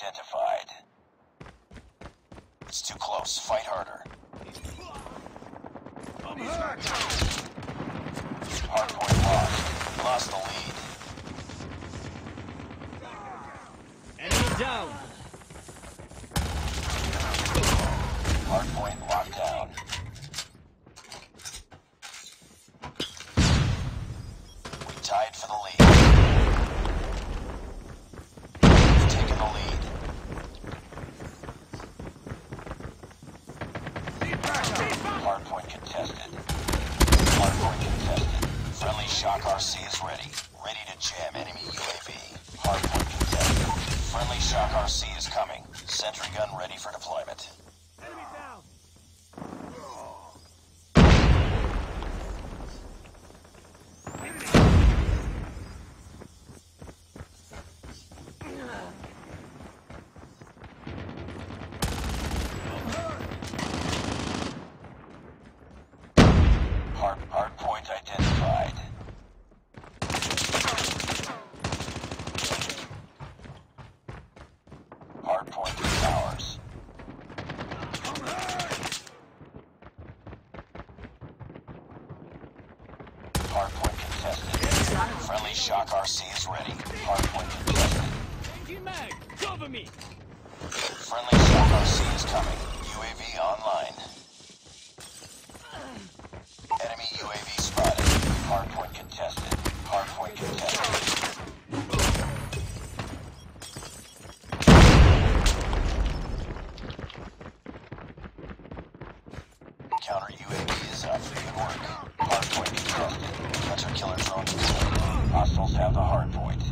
identified. It's too close. Fight harder. Hardpoint lost. Lost the lead. Enemy down. Hardpoint locked down. We tied for the lead. We've taken the lead. Hardpoint contested. Hardpoint contested. Friendly Shock RC is ready. Ready to jam enemy UAV. Hardpoint contested. Friendly Shock RC is coming. Sentry gun ready for deployment. Hard hardpoint identified. Hardpoint is ours. Hardpoint contested. Friendly Shock RC is ready. Hardpoint contested. Changing mag. Cover me. Friendly Shock RC is coming. UAV online. Enemy UAV spotted. Hardpoint contested. Hardpoint contested. Counter UAV is up. Good work. Hardpoint contested. Hunter killer drone. Hostiles have the hardpoint.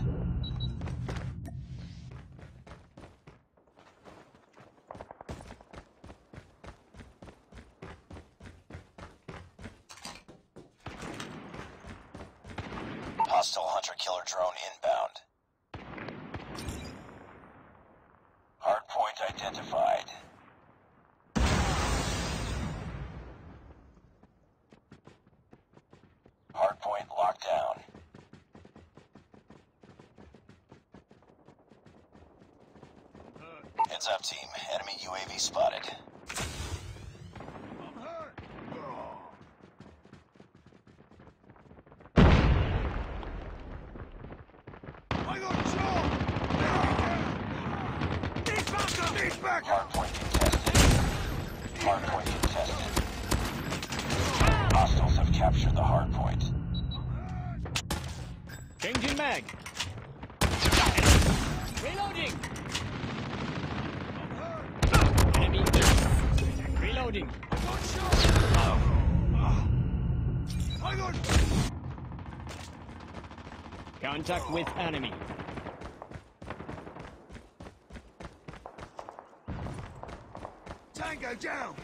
Hostile hunter killer drone inbound. Hardpoint identified. Hardpoint locked down. Heads up, team. Enemy UAV spotted. Hardpoint contested. Hardpoint contested. Hostiles have captured the hardpoint. Changing mag. Reloading. Enemy down. Contact with enemy. Tango down!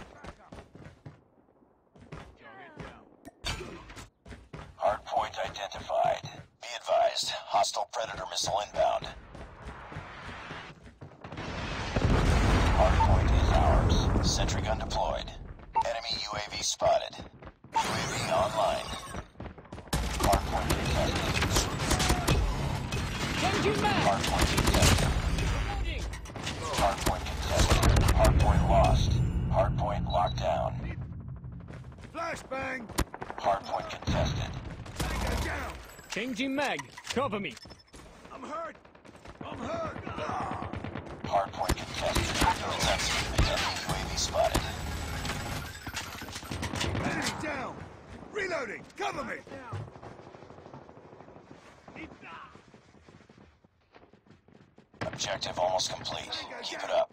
Hardpoint identified. Be advised, hostile predator missile inbound. Sentry gun deployed. Enemy UAV spotted. UAV online. Hardpoint contested. Changing mag. Hardpoint contested. Reloading. Hardpoint contested. Hardpoint lost. Hardpoint locked down. Flashbang! Hardpoint contested. Tango down! Changing mag. Cover me. I'm hurt! I'm hurt! Reloading! Cover me! Objective almost complete. Keep it up.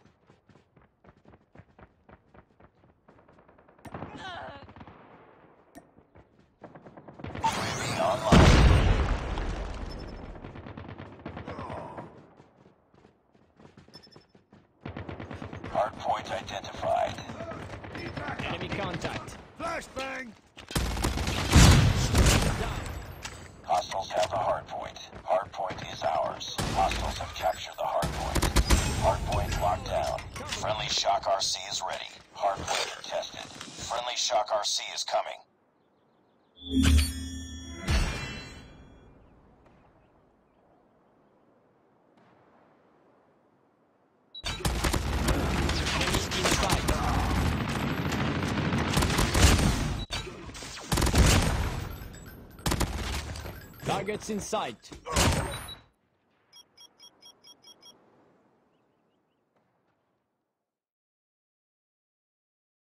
Oh. Hardpoint identified. Enemy contact. Flashbang! Shock RC is coming. Targets in sight.